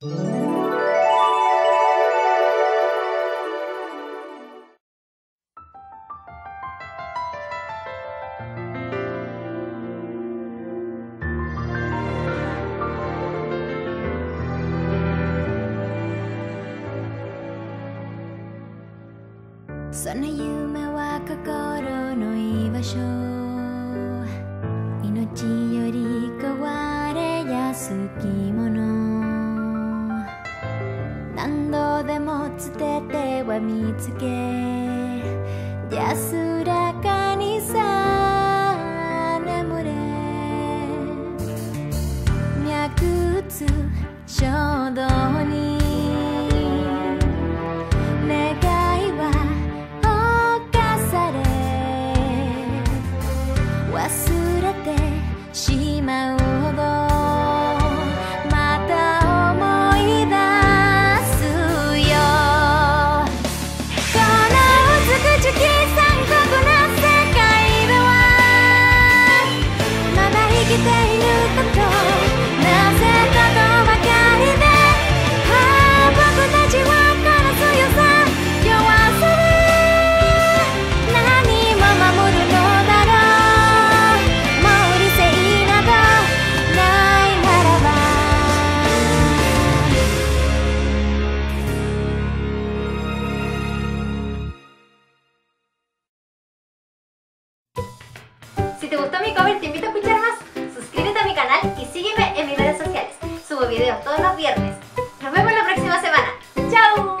その夢は心の居場所。命より変われやすき。何度でも捨てては見つけ Just Te gustó mi cover, te invito a escuchar todos los viernes. Nos vemos la próxima semana. ¡Chao!